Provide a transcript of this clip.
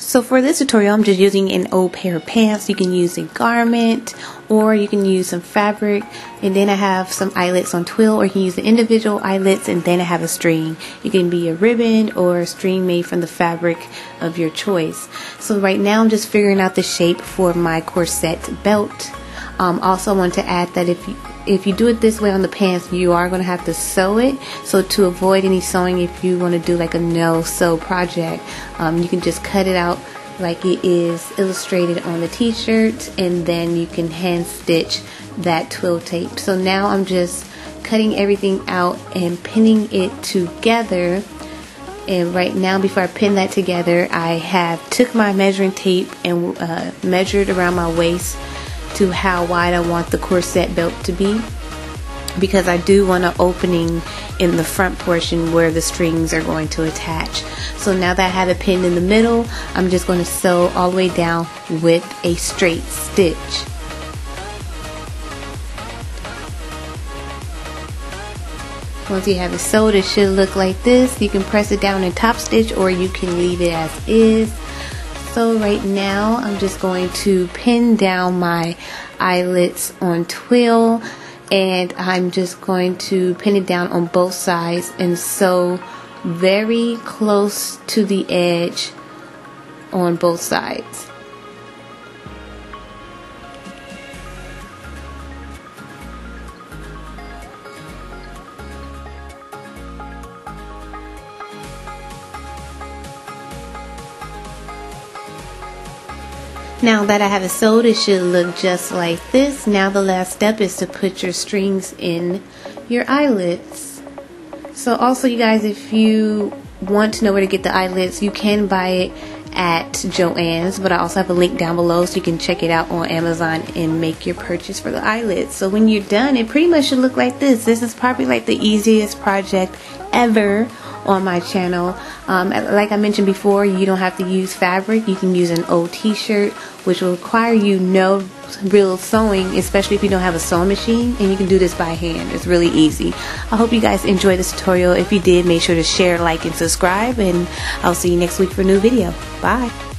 So for this tutorial, I'm just using an old pair of pants. You can use a garment or you can use some fabric and then I have some eyelets on twill or you can use the individual eyelets and then I have a string. It can be a ribbon or a string made from the fabric of your choice. So right now I'm just figuring out the shape for my corset belt. Um, also want to add that if you, if you do it this way on the pants, you are going to have to sew it. So to avoid any sewing, if you want to do like a no sew project, um, you can just cut it out like it is illustrated on the t-shirt and then you can hand stitch that twill tape. So now I'm just cutting everything out and pinning it together and right now before I pin that together I have took my measuring tape and uh, measured around my waist to how wide I want the corset belt to be because I do want an opening in the front portion where the strings are going to attach. So now that I have it pinned in the middle, I'm just going to sew all the way down with a straight stitch. Once you have it sewed, it should look like this. You can press it down and top stitch or you can leave it as is. So right now I'm just going to pin down my eyelets on twill and I'm just going to pin it down on both sides and sew very close to the edge on both sides. Now that I have it sewed, it should look just like this. Now the last step is to put your strings in your eyelets. So also you guys, if you want to know where to get the eyelets, you can buy it at Joann's, but I also have a link down below so you can check it out on Amazon and make your purchase for the eyelets. So when you're done, it pretty much should look like this. This is probably like the easiest project ever on my channel. Um, like I mentioned before, you don't have to use fabric. You can use an old t-shirt, which will require you no real sewing, especially if you don't have a sewing machine, and you can do this by hand. It's really easy. I hope you guys enjoyed this tutorial. If you did, make sure to share, like, and subscribe, and I'll see you next week for a new video. Bye.